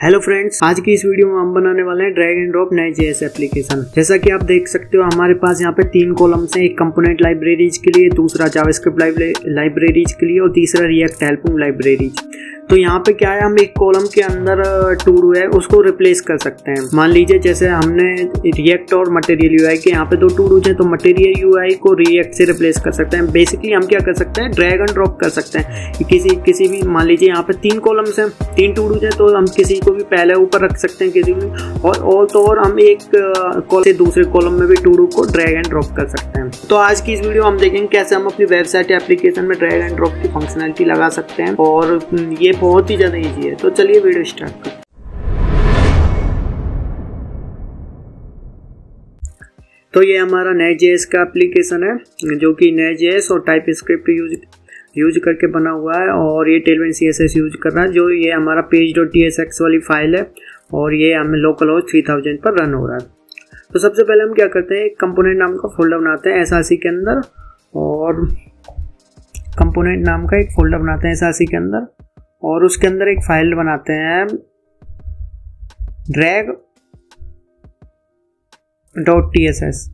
Hello friends आज की इस वीडियो में हम बनाने वाले हैं ड्रैग एंड ड्रॉप नए जेएस एप्लीकेशन जैसा कि आप देख सकते हो, हमारे पास यहाँ पे तीन कॉलम्स हैं, एक कंपोनेंट लाइब्रेरीज के लिए, दूसरा जावास्क्रिप्ट लाइब्रेरीज के लिए और तीसरा रिएक्ट हेल्पिंग लाइब्रेरीज तो यहाँ पे क्या है, हम एक कॉलम के अंदर टू डू है, उसको रिप्लेस कर सकते हैं। मान लीजिए जैसे हमने रिएक्ट और मटेरियल यूआई के यहाँ पे दो टू हैं तो मटेरियल यूआई को रिएक्ट से रिप्लेस कर सकते हैं। बेसिकली हम क्या कर सकते हैं ड्रैग एंड ड्रॉप कर सकते हैं। किसी किसी भी, मान लीजिए यहाँ पे तीन कॉलम्स हैं, तीन टू डूज हैं तो हम किसी को भी पहले ऊपर रख सकते हैं किसी भी। और और तो और हम एक कॉलम से दूसरे कॉलम में भी टू को ड्रैग एंड ड्रॉप कर सकते हैं। तो आज की इस वीडियो हम देखेंगे कैसे हम अपनी वेबसाइट एप्लीकेशन में ड्रैग एंड ड्रॉप की फंक्शनलिटी लगा सकते हैं। और ये बहुत ही ज़्यादा ईजी है। तो चलिए वीडियो स्टार्ट कर तो ये हमारा नए जेएस का एप्लीकेशन है, जो कि नए जेएस और टाइप स्क्रिप्ट यूज़ यूज़ करके बना हुआ है और ये टेलवेन सी एस यूज़ कर रहा है, जो ये हमारा page dot T S X वाली फ़ाइल है और ये हमें लोकल होस्ट थ्री थाउज़ेंड पर रन हो रहा है। तो सबसे पहले हम क्या करते हैं कंपोनेंट नाम का फोल्डर बनाते हैं एस के अंदर और कंपोनेंट नाम का एक फोल्डर बनाते हैं एस के अंदर। और उसके अंदर एक फ़ाइल बनाते हैं। Drag dot T S S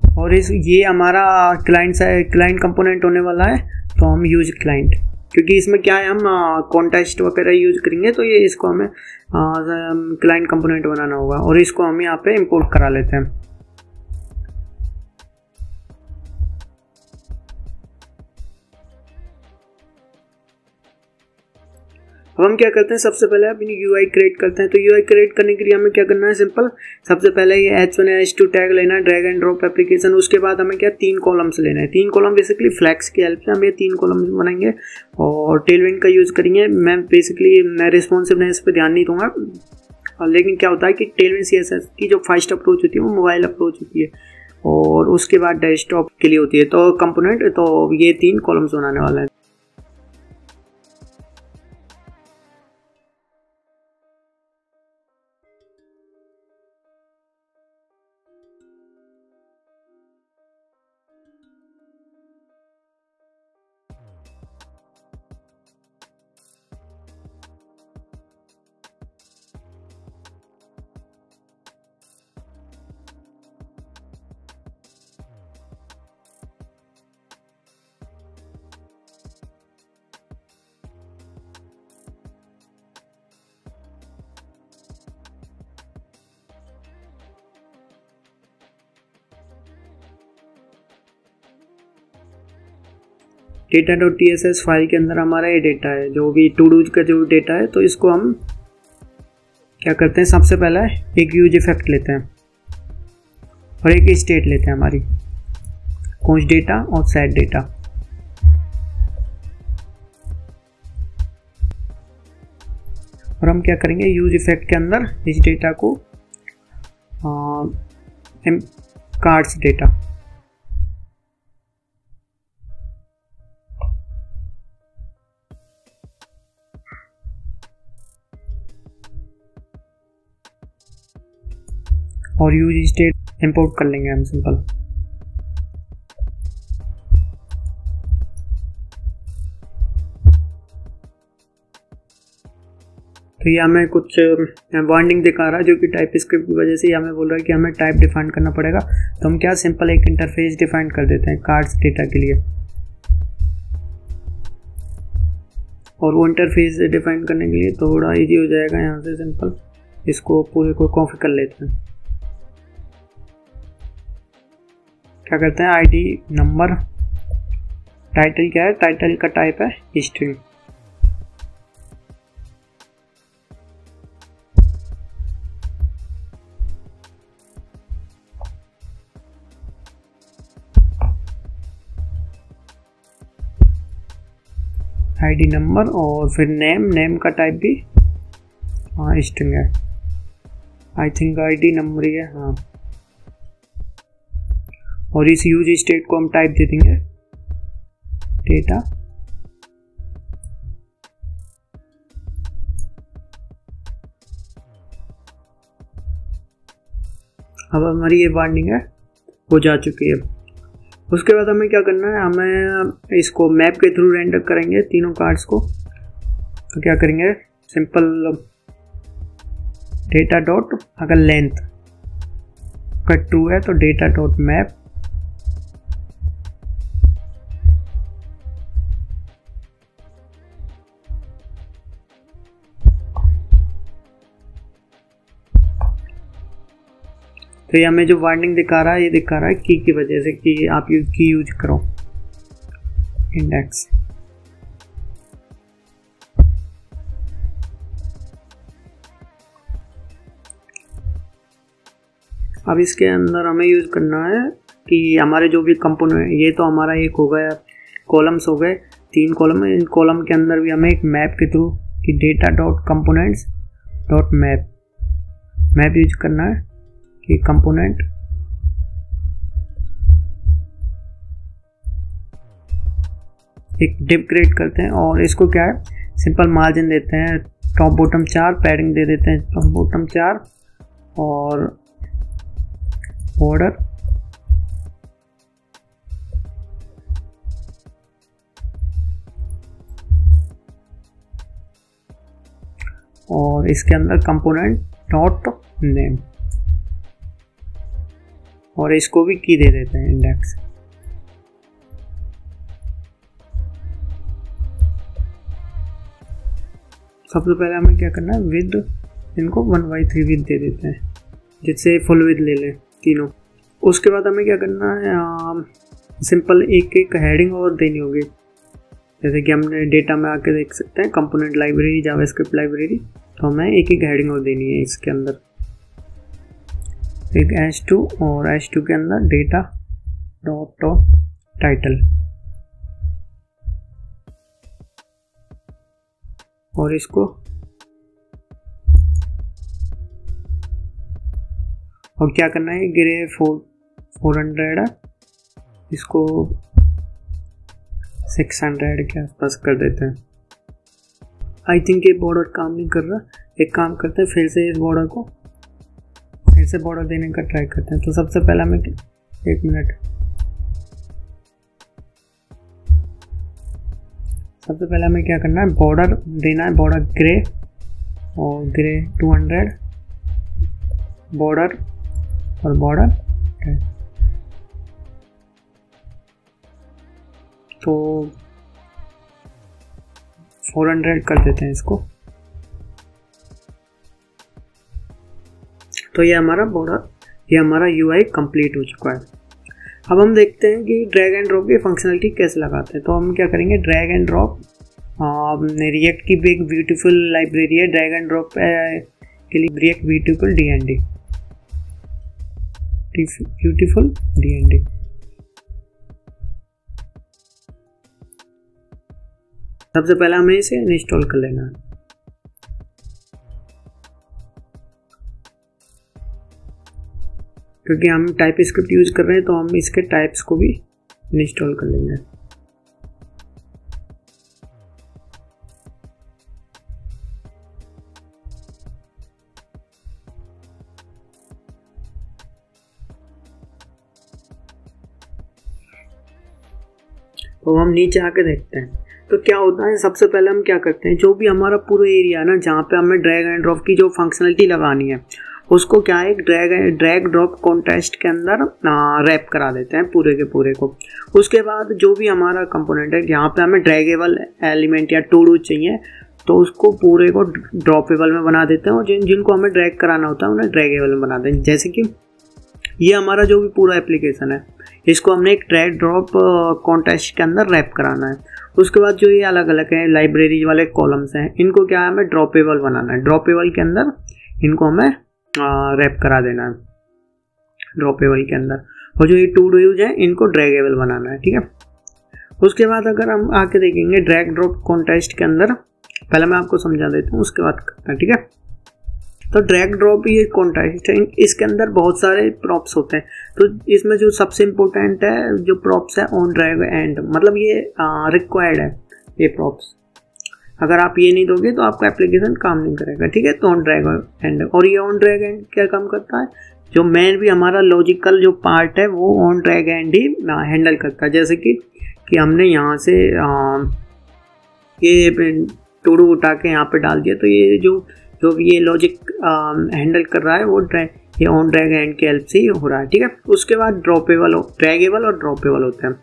और इस, ये हमारा क्लाइंट क्लाइंट कंपोनेंट होने वाला है तो हम यूज़ क्लाइंट क्योंकि इसमें क्या है, हम कॉन्टेस्ट वगैरह यूज़ करेंगे तो ये इसको हमें क्लाइंट कंपोनेंट बनाना होगा। और इसको हम यहाँ पे इंपोर्ट करा लेते हैं। अब हम क्या करते हैं? सबसे पहले अपनी यू आई क्रिएट करते हैं। तो यू आई क्रिएट करने के लिए हमें क्या करना है? सिंपल सबसे पहले ये H one H two tag लेना है ड्रैग एंड ड्रॉप एप्लीकेशन उसके बाद हमें क्या? तीन कॉलम्स लेना है। तीन कॉलम बेसिकली फ्लैक्स की हेल्प से हम ये तीन कॉलम्स बनाएँगे। और टेलविंग का यूज़ करेंगे। मैं बेसिकली मैं रिस्पॉन्सिवनेस पर ध्यान नहीं दूँगा। लेकिन क्या होता है कि टेलविन सी एस एस की जो फ़र्स्ट अप्रोच होती है, वो मोबाइल अप्रोच होती है। और उसके बाद डेस्कटॉप के लिए होती है। तो कंपोनेंट तो ये तीन कॉलम्स बनाने वाला है। Data dot T S S file के अंदर हमारा ये डेटा है, जो भी टू डूज का जो डेटा है तो इसको हम क्या करते हैं, सबसे पहले एक यूज़ इफ़ेक्ट लेते हैं और एक स्टेट लेते हैं हमारी। कौन डेटा और सेट डेटा और हम क्या करेंगे यूज़ इफ़ेक्ट के अंदर इस डेटा को कार्ड्स डेटा और यूज़ स्टेट इंपोर्ट कर लेंगे हम सिंपल तो यह हमें कुछ वार्निंग दिखा रहा है जो कि टाइप स्क्रिप्ट की वजह से यह हमें बोल रहा है कि हमें टाइप डिफाइन करना पड़ेगा। तो हम क्या सिंपल एक इंटरफेस डिफाइन कर देते हैं कार्ड्स डेटा के लिए। और वो इंटरफेस डिफाइन करने के लिए थोड़ा इजी हो जाएगा यहाँ से सिंपल इसको पूरे को कॉपी कर लेते हैं। क्या करते हैं? आईडी नंबर टाइटल क्या है? टाइटल का टाइप है हिस्ट्री आईडी नंबर और फिर नेम नेम का टाइप भी हाँ स्ट्रिंग है. आई थिंक आईडी नंबर ही है हाँ. और इस यूज़ स्टेट को हम टाइप दे देंगे डेटा अब हमारी ये वार्निंग है हो जा चुकी है। उसके बाद हमें क्या करना है, हमें इसको मैप के थ्रू रेंडर करेंगे तीनों कार्ड्स को। तो क्या करेंगे सिंपल डेटा डॉट अगर लेंथ का ट्रू है तो डेटा डॉट मैप तो ये हमें जो वार्निंग दिखा रहा है, ये दिखा रहा है की की वजह से कि आप यू की यूज़ करो। इंडेक्स अब इसके अंदर हमें यूज़ करना है कि हमारे जो भी कंपोनेंट ये तो हमारा एक हो गया कॉलम्स हो गए, तीन कॉलम इन कॉलम के अंदर भी हमें एक मैप के थ्रू कि data dot components dot map map use करना है। कि कंपोनेंट। एक डिप क्रिएट करते हैं और इसको क्या है? सिंपल मार्जिन देते हैं। टॉप बॉटम चार, पैडिंग दे देते हैं टॉप बॉटम चार। और बॉर्डर। और इसके अंदर कंपोनेंट डॉट नेम। और इसको भी की दे देते हैं इंडेक्स सबसे पहले हमें क्या करना है? विद इनको वन बाई थ्री विद दे देते हैं जिससे फुल विद ले लें तीनों। उसके बाद हमें क्या करना है? आ, सिंपल एक एक हेडिंग और देनी होगी। जैसे कि हमने डेटा में आके देख सकते हैं कंपोनेंट लाइब्रेरी जावास्क्रिप्ट लाइब्रेरी तो हमें एक एक हेडिंग और देनी है इसके अंदर। एक एच टू और एच टू के अंदर डेटा डॉट टाइटल और इसको और क्या करना है? ग्रे फोर फोर हंड्रेड इसको सिक्स हंड्रेड के आसपास कर देते हैं। आई थिंक ये बॉर्डर काम नहीं कर रहा। एक काम करते हैं, फिर से इस बॉर्डर को फिर से बॉर्डर देने का ट्राई करते हैं। तो सबसे पहला मैं एक मिनट सबसे पहले हमें क्या करना है? बॉर्डर देना है। बॉर्डर ग्रे और ग्रे 200 बॉर्डर और बॉर्डर तो 400 कर देते हैं इसको। तो ये हमारा बॉर्डर ये हमारा यू आई कंप्लीट हो चुका है। अब हम देखते हैं कि ड्रैग एंड ड्रॉप की फंक्शनलिटी कैसे लगाते हैं। तो हम क्या करेंगे? ड्रैग एंड ड्रॉप रिएक्ट की भी एक ब्यूटीफुल लाइब्रेरी है। ड्रैग एंड ड्रॉप के लिए React beautiful D N D beautiful D N D सबसे पहले हमें इसे इंस्टॉल कर लेना है। क्योंकि हम टाइप स्क्रिप्ट यूज़ कर रहे हैं तो हम इसके टाइप्स को भी इंस्टॉल कर लेंगे। तो हम नीचे आके देखते हैं। तो क्या होता है, सबसे पहले हम क्या करते हैं, जो भी हमारा पूरा एरिया ना, जहाँ पे हमें ड्रैग एंड ड्रॉप की जो फंक्शनलिटी लगानी है उसको क्या है ड्रैग ड्रैग ड्रॉप कॉन्टेस्ट के अंदर रैप करा देते हैं पूरे के पूरे को। उसके बाद जो भी हमारा कंपोनेंट है, यहाँ पे हमें ड्रैगेबल एलिमेंट या टूडू चाहिए तो उसको पूरे को ड्रॉपेबल में बना देते हैं और जिन, जिनको हमें ड्रैग कराना होता है, उन्हें ड्रैगेबल में बना दें। जैसे कि ये हमारा जो भी पूरा एप्लीकेशन है, इसको हमने एक ड्रैग ड्रॉप कॉन्टेस्ट के अंदर रैप कराना है। उसके बाद जो ये अलग अलग है लाइब्रेरी वाले कॉलम्स हैं, इनको क्या है, हमें ड्रॉपेबल बनाना है। ड्रॉपेबल के अंदर इनको हमें रैप करा देना है। ड्रॉपेबल के अंदर। और जो ये टू यूज़ है, इनको ड्रैगेबल बनाना है, ठीक है? उसके बाद अगर हम आके देखेंगे ड्रैग ड्रॉप कॉन्टेस्ट के अंदर, पहले मैं आपको समझा देता हूँ, उसके बाद करते हैं, ठीक है? तो ड्रैग ड्रॉप ये कॉन्टेस्ट है, इसके अंदर बहुत सारे प्रॉप्स होते हैं। तो इसमें जो सबसे इम्पोर्टेंट है, जो प्रॉप्स है ऑन ड्रैग एंड मतलब ये रिक्वायर्ड है, ये प्रॉप्स अगर आप ये नहीं दोगे तो आपका एप्लीकेशन काम नहीं करेगा ठीक है? तो ऑन ड्रैग एंड और ये ऑन ड्रैग एंड क्या काम करता है? जो मेन भी हमारा लॉजिकल जो पार्ट है वो ऑन ड्रैग एंड ही हैंडल करता है। जैसे कि कि हमने यहाँ से आ, ये टूडू उठा के यहाँ पे डाल दिया तो ये जो जो ये लॉजिक हैंडल कर रहा है वो ड्रैग ये ऑन ड्रैग एंड के हेल्प से ही हो रहा है ठीक है? उसके बाद ड्रॉपेबल ड्रैगेबल और ड्रॉपेबल होते हैं।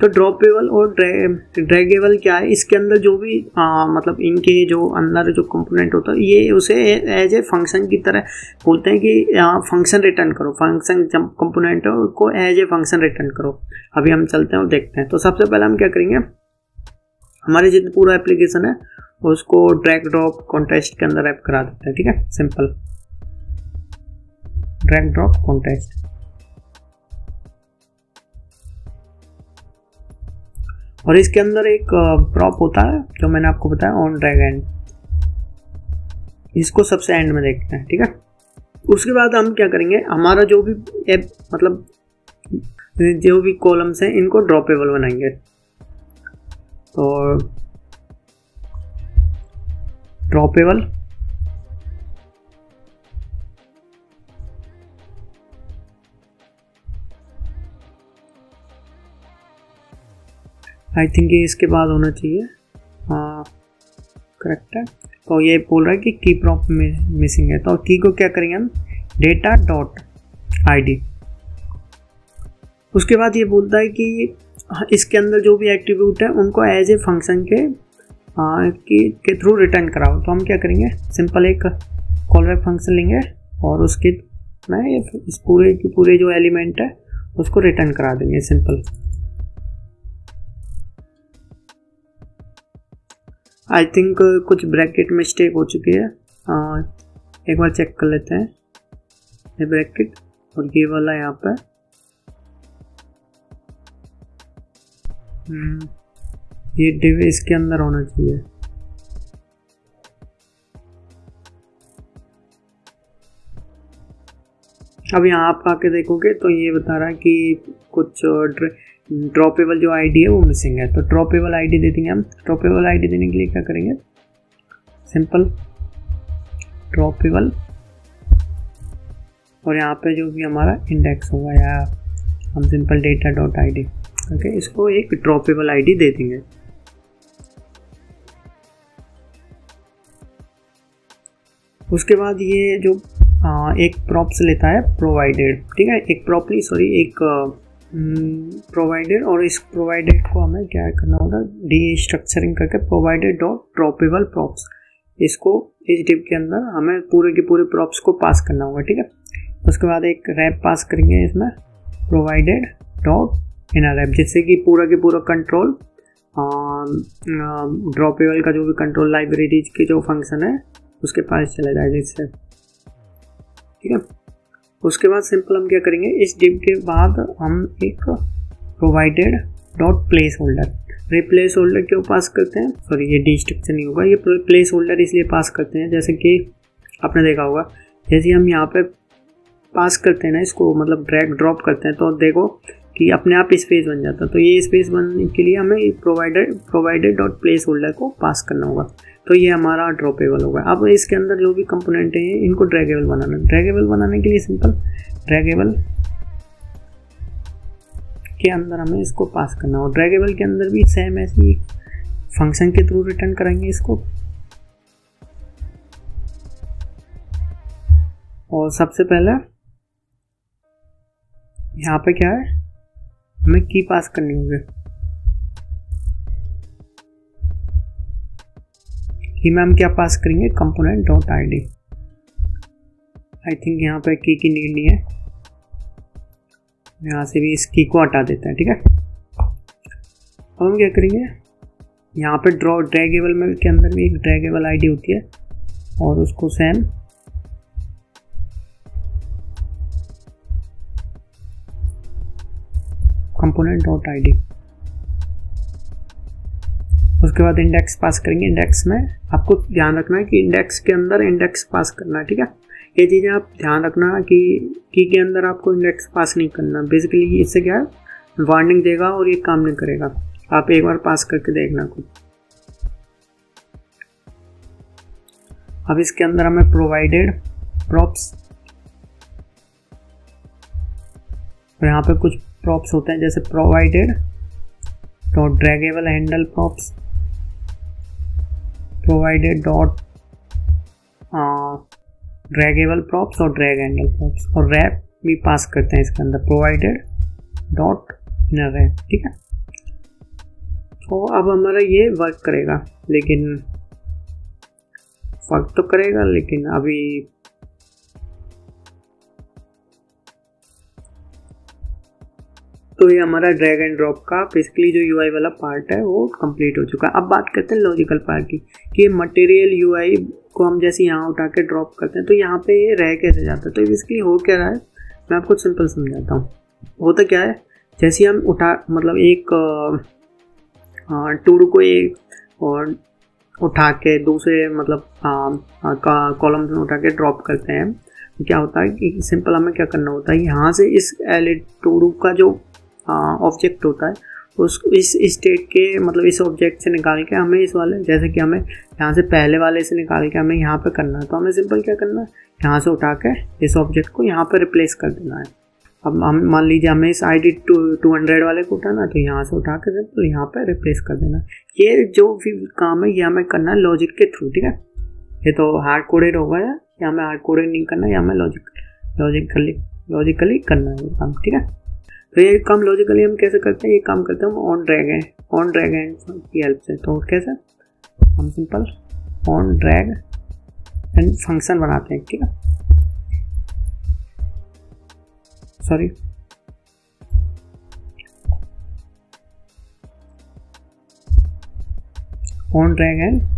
तो ड्रॉपेबल और ड्रैगेबल क्या है? इसके अंदर जो भी आ, मतलब इनके जो अंदर जो कंपोनेंट होता है ये उसे एज ए फ़ंक्शन की तरह बोलते हैं कि फ़ंक्शन रिटर्न करो। फ़ंक्शन कंपोनेंट को एज ए फ़ंक्शन रिटर्न करो। अभी हम चलते हैं और देखते हैं। तो सबसे पहले हम क्या करेंगे? हमारे जितना पूरा एप्लीकेशन है उसको ड्रैग ड्रॉप कॉन्टेस्ट के अंदर ऐप करा देते हैं। ठीक है? सिंपल ड्रैग ड्रॉप कॉन्टेस्ट और इसके अंदर एक प्रॉप होता है, जो मैंने आपको बताया ऑन ड्रैग एंड इसको सबसे एंड में देखते हैं, ठीक है? उसके बाद हम क्या करेंगे, हमारा जो भी एप मतलब जो भी कॉलम्स हैं, इनको ड्रॉपेबल बनाएँगे। तो ड्रॉपेबल आई थिंक ये इसके बाद होना चाहिए। हाँ करेक्ट है। तो ये बोल रहा है कि की प्रॉप मिसिंग है। तो की को क्या करेंगे हम? डेटा डॉट आईडी उसके बाद ये बोलता है कि इसके अंदर जो भी एक्टिव्यूट है उनको एज ए फ़ंक्शन के आ, की के थ्रू रिटर्न कराओ। तो हम क्या करेंगे? सिंपल एक कॉल बैक फ़ंक्शन लेंगे और उसके में इस पूरे की पूरे जो एलिमेंट है उसको रिटर्न करा देंगे। सिंपल आई थिंक uh, कुछ ब्रैकेट मिस्टेक हो चुकी है। आ, एक बार चेक कर लेते हैं। ये ब्रैकेट और ये वाला यहाँ पे। हम्म, ये डिव इसके अंदर होना चाहिए। अब यहाँ आप आके देखोगे तो ये बता रहा है कि कुछ ड्रॉपेबल जो आईडी है वो मिसिंग है। तो ड्रॉपेबल आईडी दे देंगे हम। ड्रॉपेबल आईडी देने के लिए क्या करेंगे? सिंपल ड्रॉपेबल और यहाँ पे जो भी हमारा इंडेक्स होगा या हम simple data dot I D okay इसको एक ड्रॉपेबल आईडी दे देंगे। उसके बाद ये जो आ, एक प्रॉप्स लेता है प्रोवाइडेड ठीक है? एक प्रॉपली सॉरी एक प्रोवाइडेड और इस प्रोवाइडेड को हमें क्या करना होगा? डी स्ट्रक्चरिंग करके प्रोवाइडेड डॉट ड्रॉपेबल प्रॉप्स इसको इस डिप के अंदर हमें पूरे के पूरे प्रॉप्स को पास करना होगा, ठीक है? उसके बाद एक रैप पास करेंगे इसमें। प्रोवाइडेड डॉट इनर रैप जिससे कि पूरा के पूरा कंट्रोल ड्रॉपेबल का जो भी कंट्रोल लाइब्रेरीज के जो फ़ंक्शन है, उसके पास चला जाए जिससे। ठीक है? उसके बाद सिंपल हम क्या करेंगे? इस डिव के बाद हम एक provided dot place holder replace place holder क्यों पास करते हैं? सॉरी ये डी स्ट्रक्चर नहीं होगा, ये प्लेस होल्डर इसलिए पास करते हैं, जैसे कि आपने देखा होगा, जैसे हम यहाँ पे पास करते हैं ना, इसको मतलब ड्रैग ड्रॉप करते हैं तो देखो कि अपने आप स्पेस बन जाता तो ये स्पेस बनने के लिए हमें provided provided dot place holder को पास करना होगा। तो ये हमारा ड्रॉपेबल होगा। अब इसके अंदर जो भी कंपोनेंट है, इनको ड्रैगेबल बनाना। ड्रैगेबल बनाने के लिए सिंपल ड्रैगेबल के अंदर हमें इसको पास करना हो ड्रैगेबल के अंदर भी सेम ऐसी फ़ंक्शन के थ्रू रिटर्न करेंगे इसको। और सबसे पहले, यहाँ पे क्या है? हमें की पास करनी होगी। की में हम क्या पास करेंगे? Component dot I D I think यहाँ पे की की नीड नहीं है। यहाँ से भी इस की को हटा देते हैं, ठीक है? अब हम क्या करेंगे? यहाँ पे ड्रॉ ड्रैगेबल में के अंदर भी एक ड्रैगेबल आईडी होती है, और उसको same component dot I D उसके बाद इंडेक्स पास करेंगे। इंडेक्स में आपको ध्यान रखना है कि इंडेक्स के अंदर इंडेक्स पास करना ठीक है? ये चीज़ें आप ध्यान रखना कि की के अंदर आपको इंडेक्स पास नहीं करना। बेसिकली इससे क्या है? वार्निंग देगा और ये काम नहीं करेगा। आप एक बार पास करके देखना को अब इसके अंदर हमें प्रोवाइडेड प्रॉप्स यहाँ पे कुछ प्रॉप्स होते हैं, जैसे provided dot draggable handle props provided dot draggable props और ड्रैग हैंडल प्रॉप्स और रैप भी पास करते हैं इसके अंदर प्रोवाइडेड डॉट इनर रैप ठीक है? तो अब हमारा ये वर्क करेगा, लेकिन वर्क तो करेगा, लेकिन अभी तो ये हमारा ड्रैग एंड ड्रॉप का बेसिकली जो यूआई वाला पार्ट है, वो कंप्लीट हो चुका है। अब बात करते हैं लॉजिकल पार्ट की, कि मटेरियल यूआई को हम जैसे यहाँ उठा के ड्रॉप करते हैं तो यहाँ पे ये रह कैसे जाता है? तो बेसिकली हो क्या रहा है? मैं आपको सिंपल समझाता हूँ। होता क्या है? जैसे हम उठा मतलब एक टूर को एक और उठा के दूसरे मतलब कॉलम में उठा के ड्रॉप करते हैं। क्या होता है कि सिंपल हमें क्या करना होता है? यहाँ से इस एल टूरू का जो ऑब्जेक्ट होता है। उस, इस स्टेट के मतलब इस ऑब्जेक्ट से निकाल के हमें इस वाले, जैसे कि हमें यहाँ से पहले वाले से निकाल के हमें यहाँ पर करना है तो हमें सिंपल क्या करना है? यहाँ से उठा के इस ऑब्जेक्ट को यहाँ पर रिप्लेस कर देना है। अब हम, मान लीजिए हमें इस I D two two hundred वाले को उठाना तो यहाँ से उठा के सिंपल यहाँ पर रिप्लेस कर देना ये जो भी काम है, ये हमें करना है लॉजिक के थ्रू ठीक है? ये तो हार्ड कोडेड होगा या हमें हार्ड कोडेड नहीं करना, या हमें लॉजिक लॉजिकली लॉजिकली करना है ये काम, ठीक है? तो ये काम लॉजिकली हम कैसे करते हैं? ये काम करते हैं हम ऑन ड्रैग है। ऑन ड्रैग है की हेल्प से। तो कैसे? हम simple on drag end function बनाते हैं, ठीक है? सॉरी ऑन ड्रैग एंड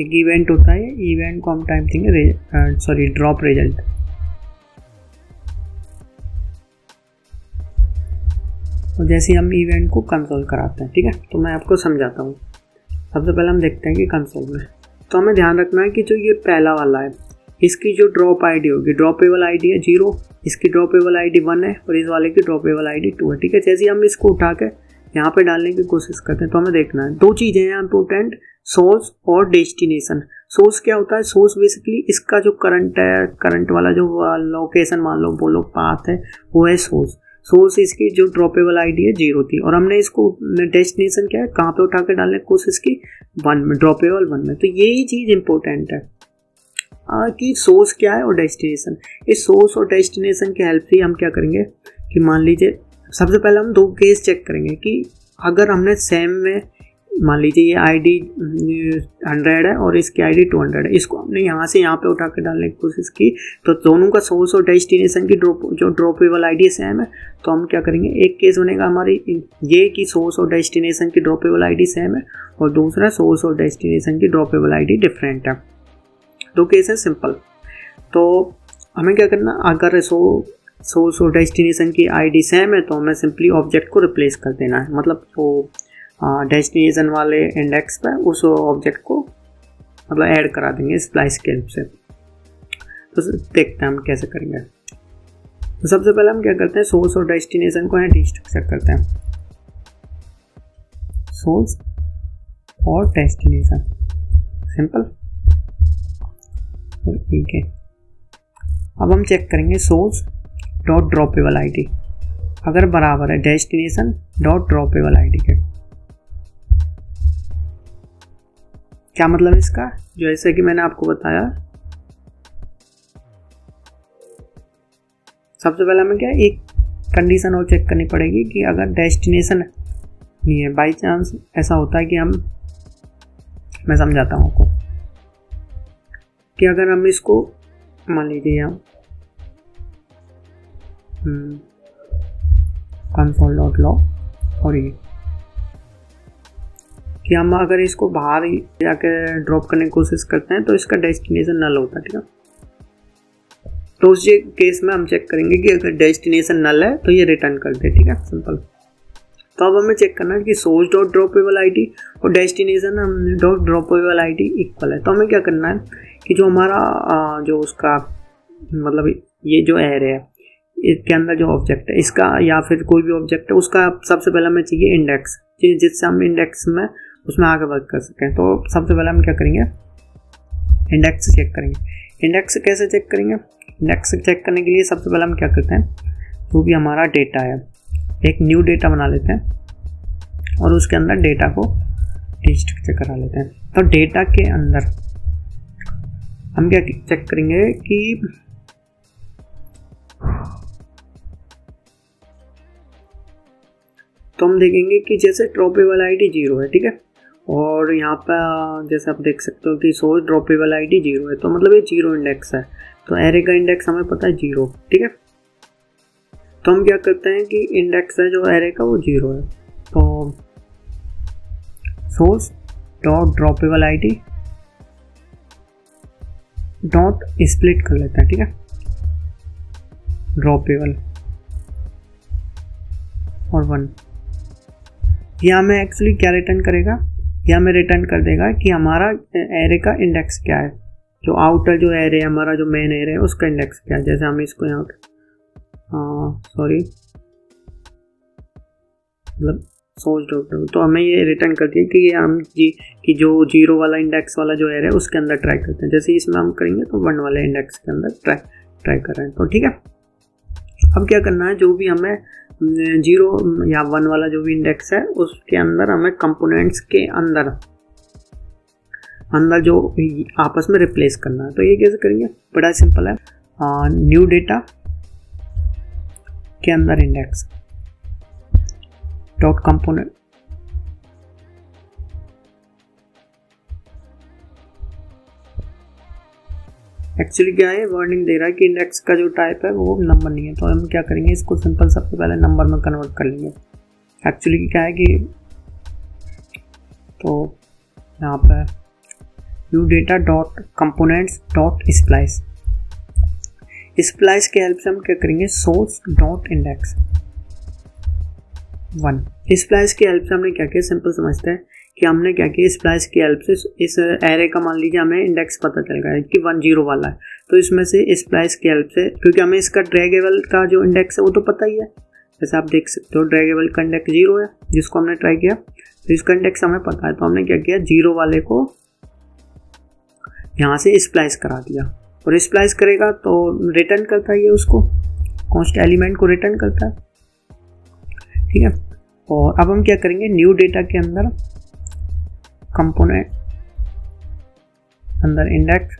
एक इवेंट होता है इवेंट को हम टाइम देंगे सॉरी ड्रॉप रिज़ल्ट और जैसे हम इवेंट को कंसोल कराते हैं, ठीक है? तो मैं आपको समझाता हूँ। सबसे पहले हम देखते हैं कि कंसोल में। तो हमें ध्यान रखना है कि जो ये पहला वाला है, इसकी जो ड्रॉप आईडी होगी ड्रॉपेबल आईडी है ज़ीरो इसकी ड्रॉपेबल आईडी वन है और इस वाले की ड्रॉपेबल आईडी टू है, ठीक है? जैसे हम इसको उठा के यहाँ पे डालने की कोशिश करते हैं तो हमें देखना है। दो चीज़ें हैं इंपॉर्टेंट सोर्स और डेस्टिनेशन सोर्स क्या होता है? सोर्स बेसिकली इसका जो करंट है करंट वाला जो लोकेशन मान लो बोलो पाथ है वो है सोर्स सोर्स इसकी जो ड्रॉपेबल आईडी है ज़ीरो थी। और हमने इसको डेस्टिनेशन क्या है? कहाँ पे उठा के डालने की कोशिश की? वन में ड्रॉपेबल वन में। तो यही चीज़ इंपॉर्टेंट है। आ, कि सोर्स क्या है और डेस्टिनेशन इस सोर्स और डेस्टिनेशन की हेल्प से हम क्या करेंगे? कि मान लीजिए सबसे पहले हम दो केस चेक करेंगे कि अगर हमने सेम में मान लीजिए ये आईडी हंड्रेड है और इसकी आईडी टू हंड्रेड है, इसको हमने यहाँ से यहाँ पे उठा के डालने की कोशिश की तो दोनों का सोर्स और डेस्टिनेशन की ड्रॉप जो ड्रॉपेबल आईडी सेम है तो हम क्या करेंगे, एक केस बनेगा हमारी, ये कि सोर्स और डेस्टिनेशन की ड्रॉपेबल आईडी सेम है और दूसरा सोर्स और डेस्टिनेशन की ड्रॉपेबल आईडी डिफरेंट है। दो केस है सिंपल तो हमें क्या करना, अगर सो सोर्स और डेस्टिनेशन की आईडी सेम है तो हमें सिंपली ऑब्जेक्ट को रिप्लेस कर देना है। मतलब वो डेस्टिनेशन वाले इंडेक्स पर उस ऑब्जेक्ट को मतलब ऐड करा देंगे स्प्लाइस के से। तो देखते हैं हम कैसे करेंगे। तो सबसे पहले हम क्या करते हैं सोर्स और डेस्टिनेशन को यहाँ डिस्ट्रक्चर करते हैं। सोर्स और डेस्टिनेशन। सिंपल। ठीक है। अब हम चेक करेंगे सोर्स डॉट ड्रॉपेबल आईडी अगर बराबर है डेस्टिनेशन डॉट ड्रॉपेबल आईडी के। क्या मतलब है इसका? जैसे कि मैंने आपको बताया। सबसे पहले हमें क्या एक कंडीशन और चेक करनी पड़ेगी कि अगर डेस्टिनेशन नहीं है बाई चांस ऐसा होता है कि हम मैं समझाता हूँ आपको। कि अगर हम इसको मान लीजिए हम कंसोल डॉट लॉ और ये कि हम अगर इसको बाहर जाके ड्रॉप करने की कोशिश करते हैं तो इसका डेस्टिनेशन नल होता है, ठीक है? तो उस केस में हम चेक करेंगे कि अगर डेस्टिनेशन नल है तो ये रिटर्न कर दे, ठीक है? सिंपल तो अब हमें चेक करना है कि सोर्स डॉट ड्रॉपेबल आई और destination dot droppable I equal है। तो हमें क्या करना है कि जो हमारा जो उसका मतलब ये जो एर है इसके अंदर जो ऑब्जेक्ट है, इसका या फिर कोई भी ऑब्जेक्ट है, उसका सबसे पहले हमें चाहिए इंडेक्स जिससे हम इंडेक्स में उसमें आगे वर्क कर सकें। तो सबसे पहले हम क्या करेंगे? इंडेक्स चेक करेंगे। इंडेक्स कैसे चेक करेंगे? इंडेक्स चेक करने के लिए सबसे पहले हम क्या करते हैं? जो भी हमारा डेटा है, एक न्यू डेटा बना लेते हैं और उसके अंदर डेटा को टेस्ट करा लेते हैं। तो डेटा के अंदर हम क्या चेक करेंगे कि तो हम देखेंगे कि जैसे ड्रॉपेबल आईडी ज़ीरो है, ठीक है? और यहाँ पर जैसे आप देख सकते हो कि सोर्स ड्रॉपेबल आईडी ज़ीरो है तो मतलब ये ज़ीरो इंडेक्स है। तो एरे का इंडेक्स हमें पता है ज़ीरो ठीक है? तो हम क्या करते हैं कि इंडेक्स है जो एरे का, वो ज़ीरो है। तो source dot droppable ID dot split कर लेते हैं, ठीक है? ड्रॉपेबल और वन ये हमें एक्चुअली क्या रिटर्न करेगा? ये हमें रिटर्न कर देगा कि हमारा एरे का इंडेक्स क्या है? जो आउटर जो एरे हमारा जो मेन एरे है, उसका इंडेक्स क्या है? जैसे हम इसको यहाँ सॉरी मतलब सोच डॉट तो हमें ये रिटर्न कर दिया कि ये हम जी, कि जो ज़ीरो वाला इंडेक्स वाला जो एरे है, उसके अंदर ट्राई करते हैं। जैसे इसमें हम करेंगे तो वन वाले इंडेक्स के अंदर ट्राई ट्राई कर रहे हैं। तो ठीक है? अब क्या करना है? जो भी हमें ज़ीरो या वन वाला जो भी इंडेक्स है, उसके अंदर हमें कंपोनेंट्स के अंदर अंदर जो आपस में रिप्लेस करना है। तो ये कैसे करेंगे? बड़ा सिंपल है। न्यू डेटा के अंदर इंडेक्स डॉट कंपोनेंट एक्चुअली क्या है? वार्निंग दे रहा है कि इंडेक्स का जो टाइप है, वो नंबर नहीं है। तो हम क्या करेंगे? इसको सिंपल सबसे पहले नंबर में कन्वर्ट कर लेंगे। एक्चुअली क्या है कि तो यहाँ पर you data dot components dot splice splice के हेल्प से हम क्या करेंगे? Source dot index one splice के हेल्प से हमने क्या किया? सिंपल समझते हैं। कि हमने क्या किया स्प्लाइस की हेल्प से इस एरे का मान लीजिए हमें इंडेक्स पता चल गया कि वन ज़ीरो वाला है। तो इसमें से स्प्लाइस की हेल्प से, क्योंकि हमें इसका ड्रैगेबल का जो इंडेक्स है वो तो पता ही है। जैसे आप देख सकते हो ड्रैगेबल का इंडेक्स ज़ीरो है, जिसको हमने ट्राई किया। तो इसका इंडेक्स हमें पता है तो हमने क्या किया ज़ीरो वाले को यहाँ से स्प्लाइस करा दिया। और स्प्लाइस करेगा तो रिटर्न करता है ये उसको कॉन्स्ट एलिमेंट को रिटर्न करता है। ठीक है? और अब हम क्या करेंगे न्यू डेटा के अंदर कंपोनेंट अंदर index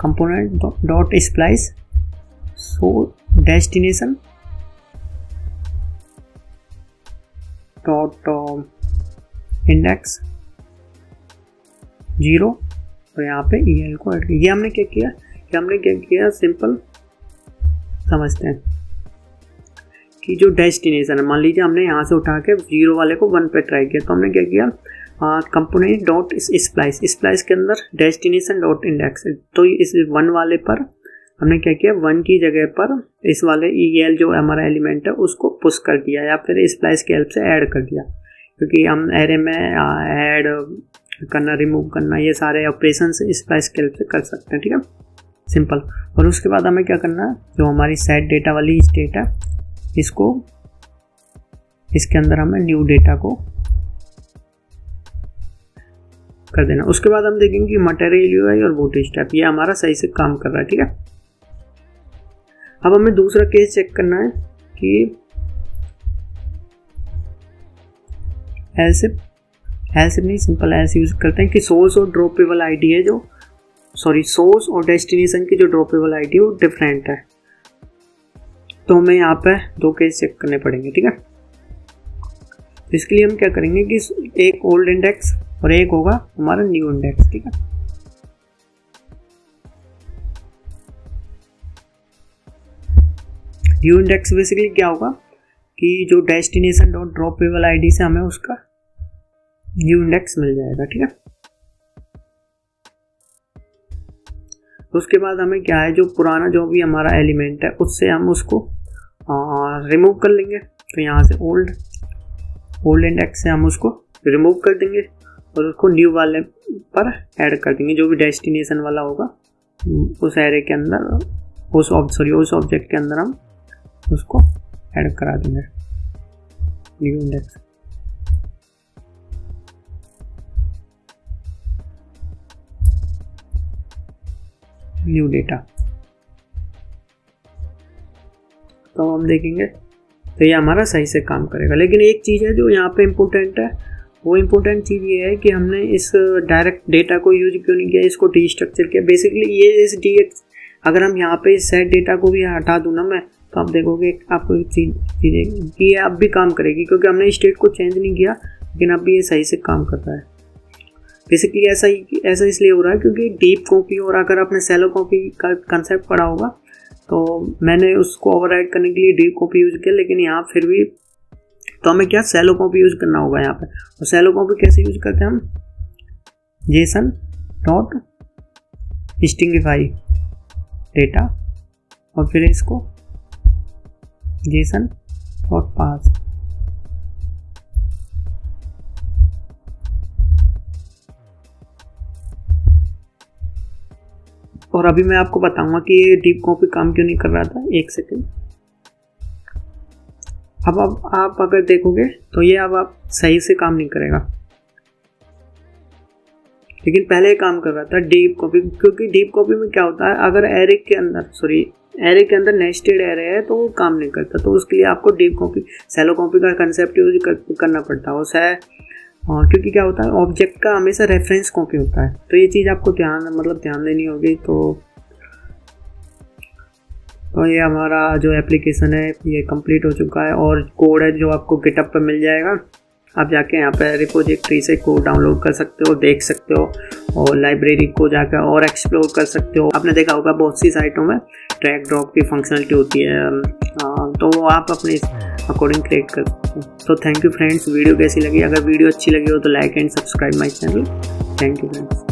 component dot splice so destination dot index zero और यहाँ पे ई एल को ऐड ये हमने क्या किया? कि हमने क्या किया? सिंपल समझते हैं। कि जो डेस्टिनेशन है, मान लीजिए हमने यहाँ से उठा के ज़ीरो वाले को वन पे ट्राई किया तो हमने क्या किया? कंपोनेंट डॉट स्प्लाइस स्प्लाइस के अंदर डेस्टिनेशन डॉट इंडेक्स तो इस वन वाले पर हमने क्या किया? वन की जगह पर इस वाले ई e एल जो हमारा एलिमेंट है, उसको पुश कर दिया या फिर स्प्लाइस के हेल्प से ऐड कर दिया। क्योंकि हम एरे में ऐड करना रिमूव करना, ये सारे ऑपरेशन स्प्लाइस के हेल्प से कर सकते हैं, ठीक है? सिंपल और उसके बाद हमें क्या करना है? जो हमारी सेट डेटा वाली स्टेट है इसको, इसके अंदर हमें न्यू डेटा को कर देना। उसके बाद हम देखेंगे मटेरियल यू और बूट स्टेप ये हमारा सही से काम कर रहा है, ठीक है? अब हमें दूसरा केस चेक करना है कि ऐसे ऐसे नहीं सिंपल ऐसे यूज़ करते हैं कि सोर्स और ड्रॉपेबल आईडी है जो सॉरी सोर्स और डेस्टिनेशन की जो ड्रॉपेबल आईडी वो डिफरेंट है। तो हमें यहाँ पे दो केस चेक करने पड़ेंगे, ठीक है? इसके लिए हम क्या करेंगे कि एक ओल्ड इंडेक्स और एक होगा हमारा न्यू इंडेक्स ठीक है? न्यू इंडेक्स बेसिकली क्या होगा कि जो डेस्टिनेशन डॉट ड्रॉपेबल आईडी से हमें उसका न्यू इंडेक्स मिल जाएगा, ठीक है? उसके बाद हमें क्या है, जो पुराना जो भी हमारा एलिमेंट है, उससे हम उसको रिमूव कर लेंगे। तो यहाँ से ओल्ड ओल्ड इंडेक्स से हम उसको रिमूव कर देंगे और उसको न्यू वाले पर ऐड कर देंगे। जो भी डेस्टिनेशन वाला होगा, उस एरे के अंदर, उस सॉरी उस ऑब्जेक्ट के अंदर हम उसको ऐड करा देंगे। न्यू इंडेक्स न्यू डेटा तो हम देखेंगे। तो ये हमारा सही से काम करेगा। लेकिन एक चीज़ है जो यहाँ पे इम्पोर्टेंट है, वो इम्पोर्टेंट चीज़ ये है कि हमने इस डायरेक्ट डेटा को यूज़ क्यों नहीं किया, इसको डी स्ट्रक्चर किया। बेसिकली ये इस डी अगर हम यहाँ पे सेट डेटा को भी हटा दूँ ना मैं तो आप देखोगे आपको चीज़ें कि ये अब भी काम करेगी, क्योंकि हमने स्टेट को चेंज नहीं किया, लेकिन अब भी ये सही से काम करता है। बेसिकली ऐसा ही, ऐसा इसलिए हो रहा है क्योंकि डीप कॉपी और अगर आपने सेलो कॉपी का कंसेप्ट पढ़ा होगा तो मैंने उसको ओवर करने के लिए डी कॉपी यूज़ किया, लेकिन यहाँ फिर भी तो हमें क्या सेलो कॉपी यूज़ करना होगा यहाँ पर और सेलो कॉपी कैसे यूज़ करते हैं हम? जेसन डॉट स्टिंगिफाई डेटा और फिर इसको जेसन डॉट पास और अभी मैं आपको बताऊँगा कि ये डीप कॉपी काम क्यों नहीं कर रहा था एक सेकेंड अब अब आप अगर देखोगे तो ये अब आप सही से काम नहीं करेगा। लेकिन पहले काम कर रहा था डीप कॉपी क्योंकि डीप कॉपी में क्या होता है अगर एरे के अंदर सॉरी एरे के अंदर नेस्टेड एरे है तो वो काम नहीं करता। तो उसके लिए आपको डीप कॉपी सेलो कॉपी का कंसेप्ट यूज़ कर, करना पड़ता। है उसे क्योंकि क्या होता है ऑब्जेक्ट का हमेशा रेफरेंस कॉपी होता है? तो ये चीज़ आपको ध्यान मतलब ध्यान देनी होगी तो तो ये हमारा जो एप्लीकेशन है, ये कंप्लीट हो चुका है और कोड है जो आपको गिटअप पर मिल जाएगा। आप जाके यहाँ पर रिपोजिट्री से को डाउनलोड कर सकते हो, देख सकते हो और लाइब्रेरी को जाकर और एक्सप्लोर कर सकते हो। आपने देखा होगा बहुत सी साइटों में ट्रैक ड्रॉप की फंक्शनलिटी होती है। तो वो आप अपने अकॉर्डिंग क्रिएट कर सकते हो। तो थैंक यू फ्रेंड्स वीडियो कैसी लगी? अगर वीडियो अच्छी लगी हो तो like and subscribe my channel thank you friends